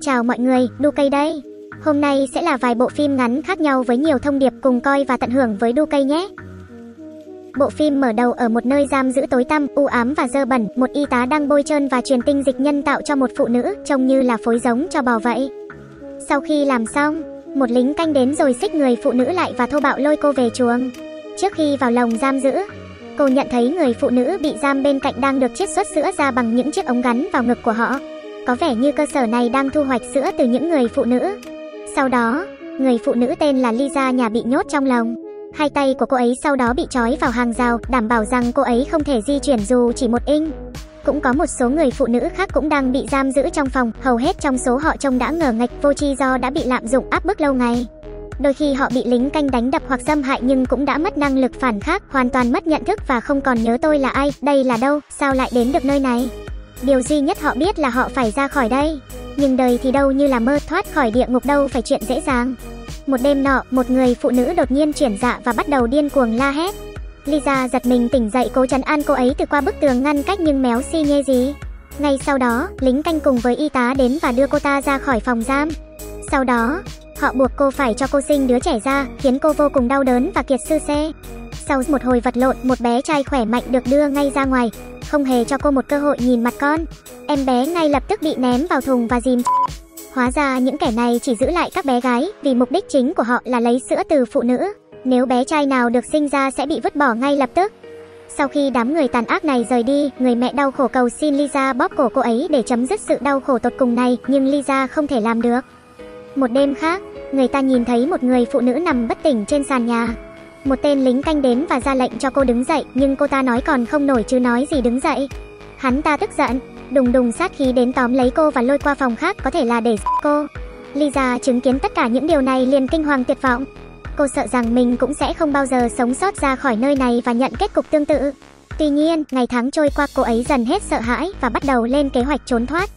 Chào mọi người, Du cây đây. Hôm nay sẽ là vài bộ phim ngắn khác nhau với nhiều thông điệp cùng coi và tận hưởng với Du cây nhé. Bộ phim mở đầu ở một nơi giam giữ tối tăm, u ám và dơ bẩn, một y tá đang bôi trơn và truyền tinh dịch nhân tạo cho một phụ nữ, trông như là phối giống cho bò vậy. Sau khi làm xong, một lính canh đến rồi xích người phụ nữ lại và thô bạo lôi cô về chuồng. Trước khi vào lồng giam giữ, cô nhận thấy người phụ nữ bị giam bên cạnh đang được chiết xuất sữa ra bằng những chiếc ống gắn vào ngực của họ. Có vẻ như cơ sở này đang thu hoạch sữa từ những người phụ nữ. Sau đó, người phụ nữ tên là Lisa nhà bị nhốt trong lồng. Hai tay của cô ấy sau đó bị trói vào hàng rào, đảm bảo rằng cô ấy không thể di chuyển dù chỉ một inch. Cũng có một số người phụ nữ khác cũng đang bị giam giữ trong phòng, hầu hết trong số họ trông đã ngờ ngạch vô tri do đã bị lạm dụng áp bức lâu ngày. Đôi khi họ bị lính canh đánh đập hoặc xâm hại nhưng cũng đã mất năng lực phản kháng, hoàn toàn mất nhận thức và không còn nhớ tôi là ai, đây là đâu, sao lại đến được nơi này. Điều duy nhất họ biết là họ phải ra khỏi đây. Nhưng đời thì đâu như là mơ thoát khỏi địa ngục đâu phải chuyện dễ dàng. Một đêm nọ, một người phụ nữ đột nhiên chuyển dạ và bắt đầu điên cuồng la hét. Lisa giật mình tỉnh dậy cố chắn an cô ấy từ qua bức tường ngăn cách nhưng méo xi nhê gì. Ngay sau đó, lính canh cùng với y tá đến và đưa cô ta ra khỏi phòng giam. Sau đó, họ buộc cô phải cho cô sinh đứa trẻ ra, khiến cô vô cùng đau đớn và kiệt sư xe. Sau một hồi vật lộn, một bé trai khỏe mạnh được đưa ngay ra ngoài, không hề cho cô một cơ hội nhìn mặt con. Em bé ngay lập tức bị ném vào thùng và dìm. Hóa ra những kẻ này chỉ giữ lại các bé gái vì mục đích chính của họ là lấy sữa từ phụ nữ. Nếu bé trai nào được sinh ra sẽ bị vứt bỏ ngay lập tức. Sau khi đám người tàn ác này rời đi, người mẹ đau khổ cầu xin Lisa bóp cổ cô ấy để chấm dứt sự đau khổ tột cùng này, nhưng Lisa không thể làm được. Một đêm khác, người ta nhìn thấy một người phụ nữ nằm bất tỉnh trên sàn nhà. Một tên lính canh đến và ra lệnh cho cô đứng dậy, nhưng cô ta nói còn không nổi chứ nói gì đứng dậy. Hắn ta tức giận, đùng đùng sát khí đến tóm lấy cô và lôi qua phòng khác có thể là để cô. Lisa chứng kiến tất cả những điều này liền kinh hoàng tuyệt vọng. Cô sợ rằng mình cũng sẽ không bao giờ sống sót ra khỏi nơi này và nhận kết cục tương tự. Tuy nhiên, ngày tháng trôi qua cô ấy dần hết sợ hãi và bắt đầu lên kế hoạch trốn thoát.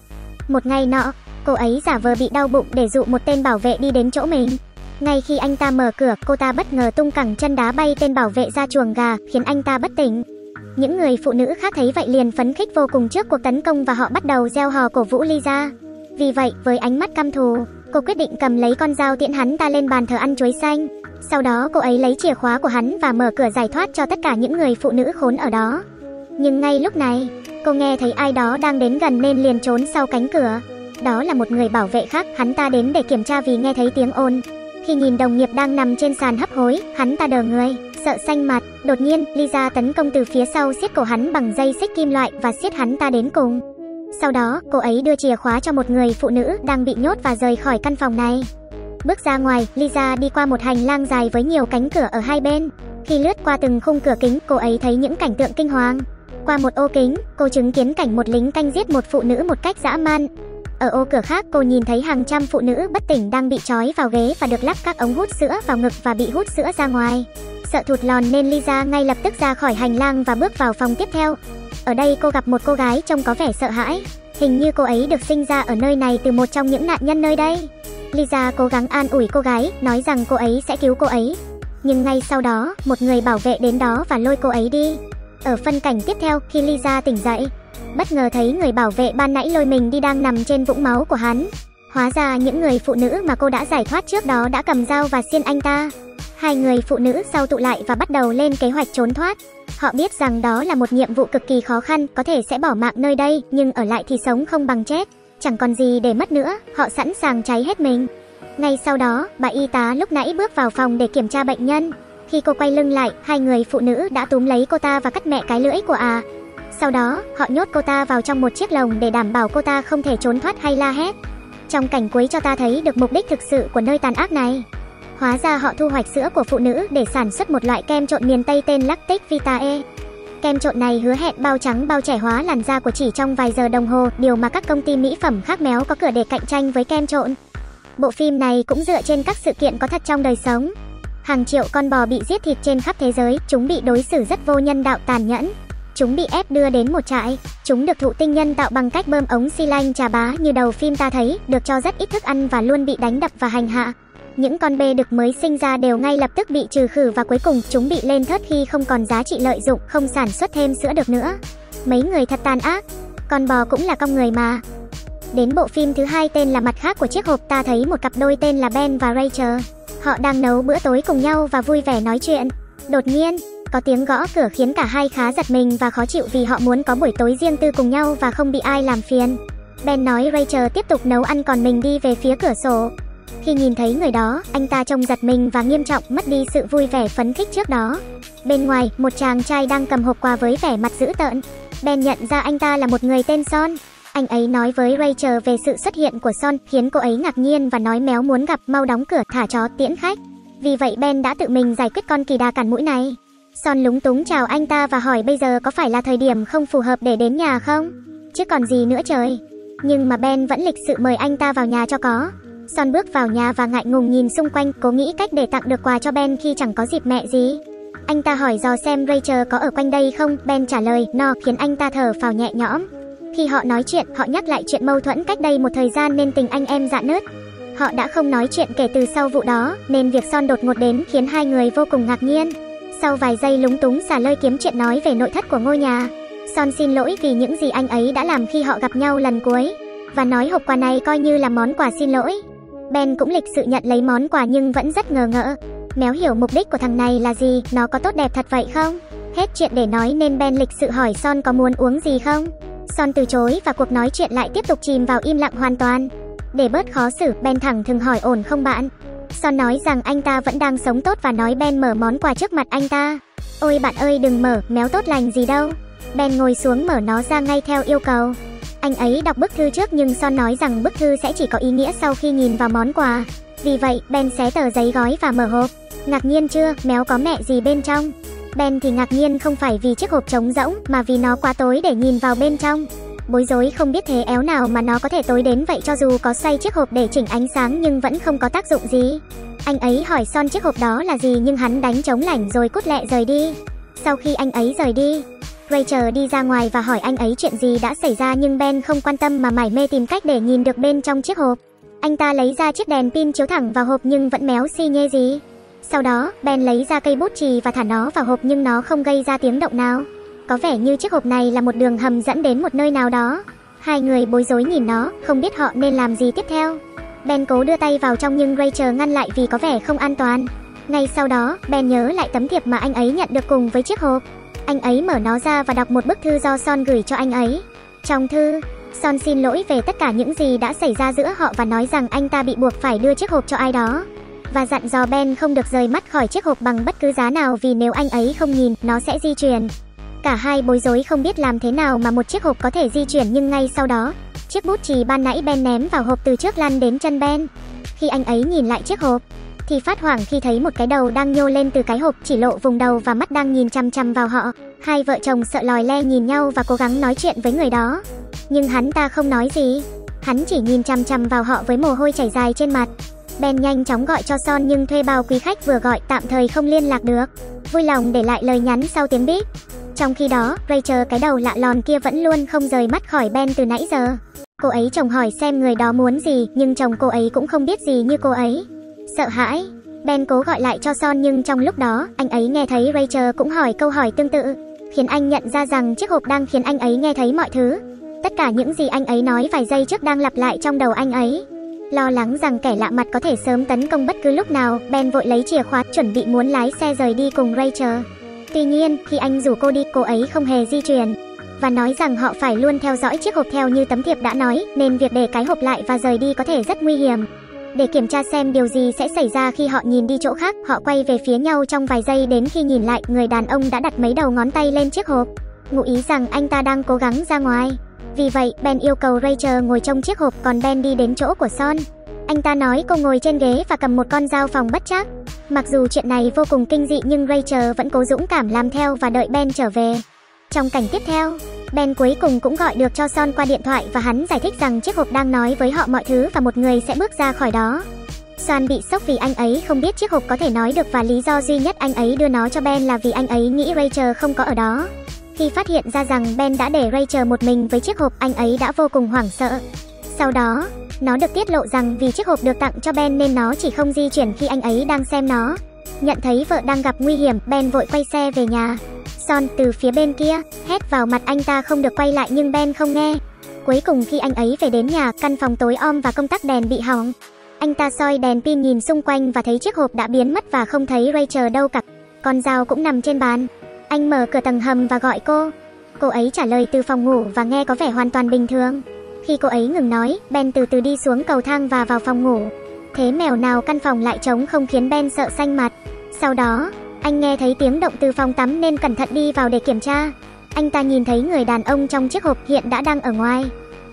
Một ngày nọ, cô ấy giả vờ bị đau bụng để dụ một tên bảo vệ đi đến chỗ mình. Ngay khi anh ta mở cửa, cô ta bất ngờ tung cẳng chân đá bay tên bảo vệ ra chuồng gà, khiến anh ta bất tỉnh. Những người phụ nữ khác thấy vậy liền phấn khích vô cùng trước cuộc tấn công và họ bắt đầu gieo hò cổ vũ Lisa. Vì vậy, với ánh mắt căm thù, cô quyết định cầm lấy con dao tiễn hắn ta lên bàn thờ ăn chuối xanh. Sau đó cô ấy lấy chìa khóa của hắn và mở cửa giải thoát cho tất cả những người phụ nữ khốn ở đó. Nhưng ngay lúc này, cô nghe thấy ai đó đang đến gần nên liền trốn sau cánh cửa. Đó là một người bảo vệ khác, hắn ta đến để kiểm tra vì nghe thấy tiếng ồn. Khi nhìn đồng nghiệp đang nằm trên sàn hấp hối, hắn ta đờ người, sợ xanh mặt. Đột nhiên, Lisa tấn công từ phía sau siết cổ hắn bằng dây xích kim loại và siết hắn ta đến cùng. Sau đó, cô ấy đưa chìa khóa cho một người phụ nữ đang bị nhốt và rời khỏi căn phòng này. Bước ra ngoài, Lisa đi qua một hành lang dài với nhiều cánh cửa ở hai bên. Khi lướt qua từng khung cửa kính, cô ấy thấy những cảnh tượng kinh hoàng. Qua một ô kính, cô chứng kiến cảnh một lính canh giết một phụ nữ một cách dã man. Ở ô cửa khác, cô nhìn thấy hàng trăm phụ nữ bất tỉnh đang bị trói vào ghế và được lắp các ống hút sữa vào ngực và bị hút sữa ra ngoài. Sợ thụt lòn nên Lisa ngay lập tức ra khỏi hành lang và bước vào phòng tiếp theo. Ở đây cô gặp một cô gái trông có vẻ sợ hãi. Hình như cô ấy được sinh ra ở nơi này từ một trong những nạn nhân nơi đây. Lisa cố gắng an ủi cô gái, nói rằng cô ấy sẽ cứu cô ấy. Nhưng ngay sau đó, một người bảo vệ đến đó và lôi cô ấy đi. Ở phân cảnh tiếp theo, khi Lisa tỉnh dậy, bất ngờ thấy người bảo vệ ban nãy lôi mình đi đang nằm trên vũng máu của hắn. Hóa ra những người phụ nữ mà cô đã giải thoát trước đó đã cầm dao và xiên anh ta. Hai người phụ nữ sau tụ lại và bắt đầu lên kế hoạch trốn thoát. Họ biết rằng đó là một nhiệm vụ cực kỳ khó khăn, có thể sẽ bỏ mạng nơi đây, nhưng ở lại thì sống không bằng chết. Chẳng còn gì để mất nữa, họ sẵn sàng cháy hết mình. Ngay sau đó, bà y tá lúc nãy bước vào phòng để kiểm tra bệnh nhân. Khi cô quay lưng lại, hai người phụ nữ đã túm lấy cô ta và cắt mẹ cái lưỡi của à. Sau đó, họ nhốt cô ta vào trong một chiếc lồng để đảm bảo cô ta không thể trốn thoát hay la hét. Trong cảnh cuối cho ta thấy được mục đích thực sự của nơi tàn ác này. Hóa ra họ thu hoạch sữa của phụ nữ để sản xuất một loại kem trộn miền Tây tên Lactic Vitae. Kem trộn này hứa hẹn bao trắng bao trẻ hóa làn da của chỉ trong vài giờ đồng hồ, điều mà các công ty mỹ phẩm khác méo có cửa để cạnh tranh với kem trộn. Bộ phim này cũng dựa trên các sự kiện có thật trong đời sống. Hàng triệu con bò bị giết thịt trên khắp thế giới, chúng bị đối xử rất vô nhân đạo tàn nhẫn. Chúng bị ép đưa đến một trại, chúng được thụ tinh nhân tạo bằng cách bơm ống xi lanh trà bá như đầu phim ta thấy, được cho rất ít thức ăn và luôn bị đánh đập và hành hạ. Những con bê đực mới sinh ra đều ngay lập tức bị trừ khử và cuối cùng chúng bị lên thớt khi không còn giá trị lợi dụng, không sản xuất thêm sữa được nữa. Mấy người thật tàn ác, con bò cũng là con người mà. Đến bộ phim thứ hai tên là Mặt khác của chiếc hộp ta thấy một cặp đôi tên là Ben và Rachel. Họ đang nấu bữa tối cùng nhau và vui vẻ nói chuyện. Đột nhiên, có tiếng gõ cửa khiến cả hai khá giật mình và khó chịu vì họ muốn có buổi tối riêng tư cùng nhau và không bị ai làm phiền. Ben nói Rachel tiếp tục nấu ăn còn mình đi về phía cửa sổ. Khi nhìn thấy người đó, anh ta trông giật mình và nghiêm trọng mất đi sự vui vẻ phấn khích trước đó. Bên ngoài, một chàng trai đang cầm hộp quà với vẻ mặt dữ tợn. Ben nhận ra anh ta là một người tên Son. Anh ấy nói với Rachel về sự xuất hiện của Son, khiến cô ấy ngạc nhiên và nói méo muốn gặp, mau đóng cửa, thả chó tiễn khách. Vì vậy Ben đã tự mình giải quyết con kỳ đà cản mũi này. Son lúng túng chào anh ta và hỏi bây giờ có phải là thời điểm không phù hợp để đến nhà không? Chứ còn gì nữa trời. Nhưng mà Ben vẫn lịch sự mời anh ta vào nhà cho có. Son bước vào nhà và ngại ngùng nhìn xung quanh, cố nghĩ cách để tặng được quà cho Ben khi chẳng có dịp mẹ gì. Anh ta hỏi dò xem Rachel có ở quanh đây không, Ben trả lời, no, khiến anh ta thở phào nhẹ nhõm. Khi họ nói chuyện, họ nhắc lại chuyện mâu thuẫn cách đây một thời gian nên tình anh em dạn nứt. Họ đã không nói chuyện kể từ sau vụ đó, nên việc Son đột ngột đến khiến hai người vô cùng ngạc nhiên. Sau vài giây lúng túng xả lơi kiếm chuyện nói về nội thất của ngôi nhà, Son xin lỗi vì những gì anh ấy đã làm khi họ gặp nhau lần cuối, và nói hộp quà này coi như là món quà xin lỗi. Ben cũng lịch sự nhận lấy món quà nhưng vẫn rất ngờ ngỡ. Méo hiểu mục đích của thằng này là gì, nó có tốt đẹp thật vậy không? Hết chuyện để nói nên Ben lịch sự hỏi Son có muốn uống gì không? Son từ chối và cuộc nói chuyện lại tiếp tục chìm vào im lặng hoàn toàn. Để bớt khó xử, Ben thẳng thừng hỏi ổn không bạn? Son nói rằng anh ta vẫn đang sống tốt và nói Ben mở món quà trước mặt anh ta. Ôi bạn ơi đừng mở, méo tốt lành gì đâu. Ben ngồi xuống mở nó ra ngay theo yêu cầu. Anh ấy đọc bức thư trước nhưng Son nói rằng bức thư sẽ chỉ có ý nghĩa sau khi nhìn vào món quà. Vì vậy, Ben xé tờ giấy gói và mở hộp. Ngạc nhiên chưa, méo có mẹ gì bên trong? Ben thì ngạc nhiên không phải vì chiếc hộp trống rỗng mà vì nó quá tối để nhìn vào bên trong. Bối rối không biết thế éo nào mà nó có thể tối đến vậy cho dù có xoay chiếc hộp để chỉnh ánh sáng nhưng vẫn không có tác dụng gì. Anh ấy hỏi Son chiếc hộp đó là gì nhưng hắn đánh trống lảnh rồi cút lẹ rời đi. Sau khi anh ấy rời đi, Rachel đi ra ngoài và hỏi anh ấy chuyện gì đã xảy ra nhưng Ben không quan tâm mà mải mê tìm cách để nhìn được bên trong chiếc hộp. Anh ta lấy ra chiếc đèn pin chiếu thẳng vào hộp nhưng vẫn méo xi nhê gì. Sau đó, Ben lấy ra cây bút chì và thả nó vào hộp nhưng nó không gây ra tiếng động nào. Có vẻ như chiếc hộp này là một đường hầm dẫn đến một nơi nào đó. Hai người bối rối nhìn nó, không biết họ nên làm gì tiếp theo. Ben cố đưa tay vào trong nhưng Rachel ngăn lại vì có vẻ không an toàn. Ngay sau đó, Ben nhớ lại tấm thiệp mà anh ấy nhận được cùng với chiếc hộp. Anh ấy mở nó ra và đọc một bức thư do Son gửi cho anh ấy. Trong thư, Son xin lỗi về tất cả những gì đã xảy ra giữa họ và nói rằng anh ta bị buộc phải đưa chiếc hộp cho ai đó. Và dặn dò Ben không được rời mắt khỏi chiếc hộp bằng bất cứ giá nào vì nếu anh ấy không nhìn, nó sẽ di chuyển. Cả hai bối rối không biết làm thế nào mà một chiếc hộp có thể di chuyển nhưng ngay sau đó, chiếc bút chì ban nãy Ben ném vào hộp từ trước lăn đến chân Ben. Khi anh ấy nhìn lại chiếc hộp, thì phát hoảng khi thấy một cái đầu đang nhô lên từ cái hộp chỉ lộ vùng đầu và mắt đang nhìn chăm chăm vào họ. Hai vợ chồng sợ lòi le nhìn nhau và cố gắng nói chuyện với người đó. Nhưng hắn ta không nói gì. Hắn chỉ nhìn chăm chăm vào họ với mồ hôi chảy dài trên mặt. Ben nhanh chóng gọi cho Son nhưng thuê bao quý khách vừa gọi tạm thời không liên lạc được. Vui lòng để lại lời nhắn sau tiếng bíp. Trong khi đó, Rachel cái đầu lạ lòn kia vẫn luôn không rời mắt khỏi Ben từ nãy giờ. Cô ấy chồng hỏi xem người đó muốn gì, nhưng chồng cô ấy cũng không biết gì như cô ấy. Sợ hãi, Ben cố gọi lại cho Son nhưng trong lúc đó, anh ấy nghe thấy Rachel cũng hỏi câu hỏi tương tự, khiến anh nhận ra rằng chiếc hộp đang khiến anh ấy nghe thấy mọi thứ. Tất cả những gì anh ấy nói vài giây trước đang lặp lại trong đầu anh ấy. Lo lắng rằng kẻ lạ mặt có thể sớm tấn công bất cứ lúc nào, Ben vội lấy chìa khóa chuẩn bị muốn lái xe rời đi cùng Rachel. Tuy nhiên, khi anh rủ cô đi, cô ấy không hề di chuyển và nói rằng họ phải luôn theo dõi chiếc hộp theo như tấm thiệp đã nói, nên việc để cái hộp lại và rời đi có thể rất nguy hiểm. Để kiểm tra xem điều gì sẽ xảy ra khi họ nhìn đi chỗ khác, họ quay về phía nhau trong vài giây đến khi nhìn lại, người đàn ông đã đặt mấy đầu ngón tay lên chiếc hộp, ngụ ý rằng anh ta đang cố gắng ra ngoài. Vì vậy, Ben yêu cầu Rachel ngồi trong chiếc hộp còn Ben đi đến chỗ của Son. Anh ta nói cô ngồi trên ghế và cầm một con dao phòng bất chắc. Mặc dù chuyện này vô cùng kinh dị nhưng Rachel vẫn cố dũng cảm làm theo và đợi Ben trở về. Trong cảnh tiếp theo, Ben cuối cùng cũng gọi được cho Son qua điện thoại và hắn giải thích rằng chiếc hộp đang nói với họ mọi thứ và một người sẽ bước ra khỏi đó. Son bị sốc vì anh ấy không biết chiếc hộp có thể nói được và lý do duy nhất anh ấy đưa nó cho Ben là vì anh ấy nghĩ Rachel không có ở đó. Khi phát hiện ra rằng Ben đã để Ray chờ một mình với chiếc hộp, anh ấy đã vô cùng hoảng sợ. Sau đó, nó được tiết lộ rằng vì chiếc hộp được tặng cho Ben nên nó chỉ không di chuyển khi anh ấy đang xem nó. Nhận thấy vợ đang gặp nguy hiểm, Ben vội quay xe về nhà. Son từ phía bên kia, hét vào mặt anh ta không được quay lại nhưng Ben không nghe. Cuối cùng khi anh ấy về đến nhà, căn phòng tối om và công tắc đèn bị hỏng. Anh ta soi đèn pin nhìn xung quanh và thấy chiếc hộp đã biến mất và không thấy Rachel đâu cả. Con dao cũng nằm trên bàn. Anh mở cửa tầng hầm và gọi cô. Cô ấy trả lời từ phòng ngủ và nghe có vẻ hoàn toàn bình thường. Khi cô ấy ngừng nói, Ben từ từ đi xuống cầu thang và vào phòng ngủ. Thế mèo nào căn phòng lại trống không khiến Ben sợ xanh mặt. Sau đó, anh nghe thấy tiếng động từ phòng tắm nên cẩn thận đi vào để kiểm tra. Anh ta nhìn thấy người đàn ông trong chiếc hộp hiện đã đang ở ngoài.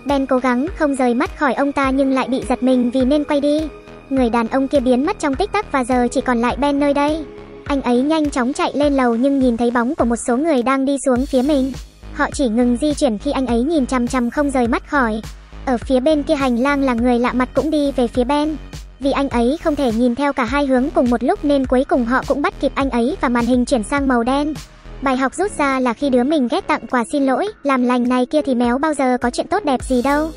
Ben cố gắng không rời mắt khỏi ông ta nhưng lại bị giật mình vì nên quay đi. Người đàn ông kia biến mất trong tích tắc và giờ chỉ còn lại Ben nơi đây. Anh ấy nhanh chóng chạy lên lầu nhưng nhìn thấy bóng của một số người đang đi xuống phía mình. Họ chỉ ngừng di chuyển khi anh ấy nhìn chằm chằm không rời mắt khỏi. Ở phía bên kia hành lang là người lạ mặt cũng đi về phía Ben. Vì anh ấy không thể nhìn theo cả hai hướng cùng một lúc nên cuối cùng họ cũng bắt kịp anh ấy và màn hình chuyển sang màu đen. Bài học rút ra là khi đứa mình ghét tặng quà xin lỗi, làm lành này kia thì méo bao giờ có chuyện tốt đẹp gì đâu.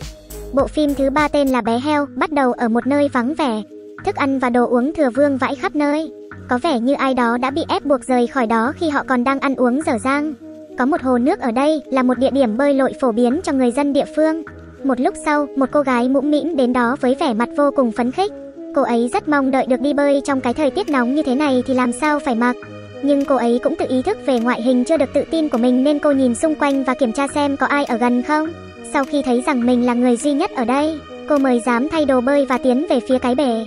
Bộ phim thứ ba tên là Bé Heo, bắt đầu ở một nơi vắng vẻ. Thức ăn và đồ uống thừa vương vãi khắp nơi. Có vẻ như ai đó đã bị ép buộc rời khỏi đó khi họ còn đang ăn uống dở dang. Có một hồ nước ở đây là một địa điểm bơi lội phổ biến cho người dân địa phương. Một lúc sau, một cô gái mũm mĩm đến đó với vẻ mặt vô cùng phấn khích. Cô ấy rất mong đợi được đi bơi trong cái thời tiết nóng như thế này thì làm sao phải mặc. Nhưng cô ấy cũng tự ý thức về ngoại hình chưa được tự tin của mình nên cô nhìn xung quanh và kiểm tra xem có ai ở gần không. Sau khi thấy rằng mình là người duy nhất ở đây, cô mời dám thay đồ bơi và tiến về phía cái bể.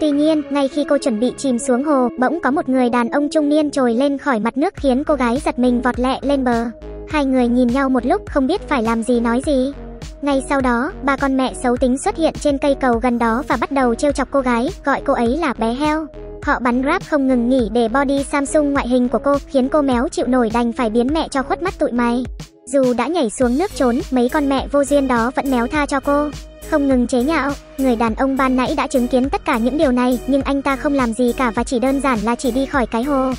Tuy nhiên, ngay khi cô chuẩn bị chìm xuống hồ, bỗng có một người đàn ông trung niên trồi lên khỏi mặt nước khiến cô gái giật mình vọt lẹ lên bờ. Hai người nhìn nhau một lúc không biết phải làm gì nói gì. Ngay sau đó, ba con mẹ xấu tính xuất hiện trên cây cầu gần đó và bắt đầu trêu chọc cô gái, gọi cô ấy là bé heo. Họ bắn rap không ngừng nghỉ để body Samsung ngoại hình của cô khiến cô méo chịu nổi đành phải biến mẹ cho khuất mắt tụi mày. Dù đã nhảy xuống nước trốn, mấy con mẹ vô duyên đó vẫn méo tha cho cô. Không ngừng chế nhạo, người đàn ông ban nãy đã chứng kiến tất cả những điều này nhưng anh ta không làm gì cả và chỉ đơn giản là chỉ đi khỏi cái hồ.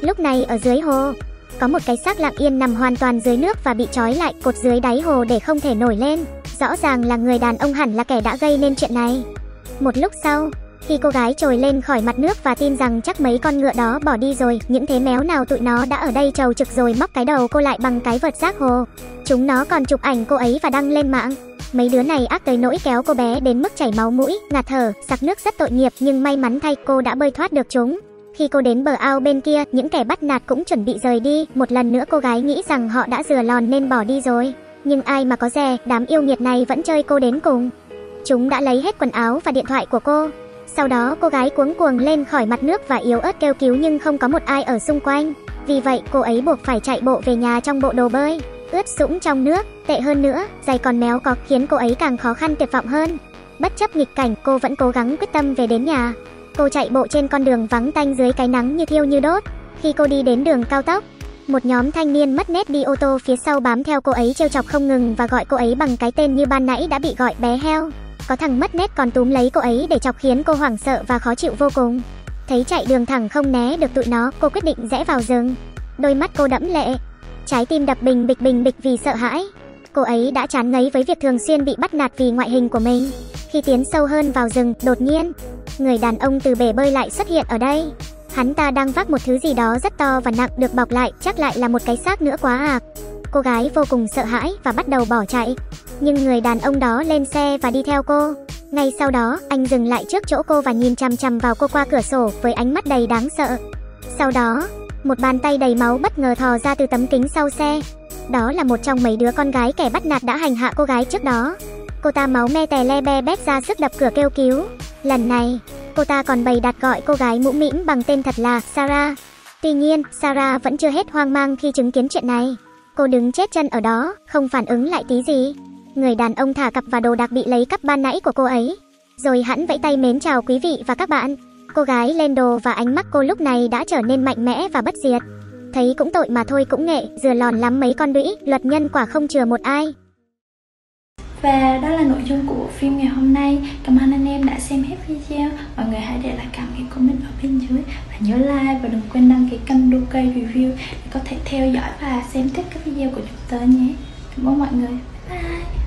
Lúc này ở dưới hồ, có một cái xác lặng yên nằm hoàn toàn dưới nước và bị trói lại cột dưới đáy hồ để không thể nổi lên. Rõ ràng là người đàn ông hẳn là kẻ đã gây nên chuyện này. Một lúc sau, khi cô gái trồi lên khỏi mặt nước và tin rằng chắc mấy con ngựa đó bỏ đi rồi, những thế méo nào tụi nó đã ở đây trầu trực rồi móc cái đầu cô lại bằng cái vợt rác hồ. Chúng nó còn chụp ảnh cô ấy và đăng lên mạng. Mấy đứa này ác tới nỗi kéo cô bé đến mức chảy máu mũi, ngạt thở, sặc nước rất tội nghiệp nhưng may mắn thay cô đã bơi thoát được chúng. Khi cô đến bờ ao bên kia, những kẻ bắt nạt cũng chuẩn bị rời đi, một lần nữa cô gái nghĩ rằng họ đã dừa lòn nên bỏ đi rồi. Nhưng ai mà có dè, đám yêu nghiệt này vẫn chơi cô đến cùng. Chúng đã lấy hết quần áo và điện thoại của cô. Sau đó cô gái cuống cuồng lên khỏi mặt nước và yếu ớt kêu cứu nhưng không có một ai ở xung quanh. Vì vậy cô ấy buộc phải chạy bộ về nhà trong bộ đồ bơi, ướt sũng trong nước, tệ hơn nữa, giày còn méo có khiến cô ấy càng khó khăn tuyệt vọng hơn. Bất chấp nghịch cảnh, cô vẫn cố gắng quyết tâm về đến nhà. Cô chạy bộ trên con đường vắng tanh dưới cái nắng như thiêu như đốt. Khi cô đi đến đường cao tốc, một nhóm thanh niên mất nét đi ô tô phía sau bám theo cô ấy trêu chọc không ngừng và gọi cô ấy bằng cái tên như ban nãy đã bị gọi bé heo. Có thằng mất nét còn túm lấy cô ấy để chọc khiến cô hoảng sợ và khó chịu vô cùng. Thấy chạy đường thẳng không né được tụi nó, cô quyết định rẽ vào rừng. Đôi mắt cô đẫm lệ, trái tim đập bình bịch bình bịch vì sợ hãi. Cô ấy đã chán ngấy với việc thường xuyên bị bắt nạt vì ngoại hình của mình. Khi tiến sâu hơn vào rừng, đột nhiên, người đàn ông từ bể bơi lại xuất hiện ở đây. Hắn ta đang vác một thứ gì đó rất to và nặng được bọc lại, chắc lại là một cái xác nữa quá à. Cô gái vô cùng sợ hãi và bắt đầu bỏ chạy. Nhưng người đàn ông đó lên xe và đi theo cô. Ngay sau đó, anh dừng lại trước chỗ cô và nhìn chằm chằm vào cô qua cửa sổ với ánh mắt đầy đáng sợ. Sau đó, một bàn tay đầy máu bất ngờ thò ra từ tấm kính sau xe. Đó là một trong mấy đứa con gái kẻ bắt nạt đã hành hạ cô gái trước đó. Cô ta máu me tè le be bét ra sức đập cửa kêu cứu. Lần này, cô ta còn bày đặt gọi cô gái mũ mĩm bằng tên thật là Sarah. Tuy nhiên, Sarah vẫn chưa hết hoang mang khi chứng kiến chuyện này. Cô đứng chết chân ở đó, không phản ứng lại tí gì. Người đàn ông thả cặp và đồ đạc bị lấy cắp ban nãy của cô ấy. Rồi hắn vẫy tay mến chào quý vị và các bạn. Cô gái lên đồ và ánh mắt cô lúc này đã trở nên mạnh mẽ và bất diệt. Thấy cũng tội mà thôi cũng nghệ, dừa lòn lắm mấy con đũy, luật nhân quả không chừa một ai. Và đó là nội dung của phim ngày hôm nay. Cảm ơn anh em đã xem hết video. Mọi người hãy để lại cảm nghĩ comment ở bên dưới. Và nhớ like và đừng quên đăng ký kênh Đu Cây Review Để có thể theo dõi và xem tiếp các video của chúng tôi nhé. Cảm ơn mọi người. Bye.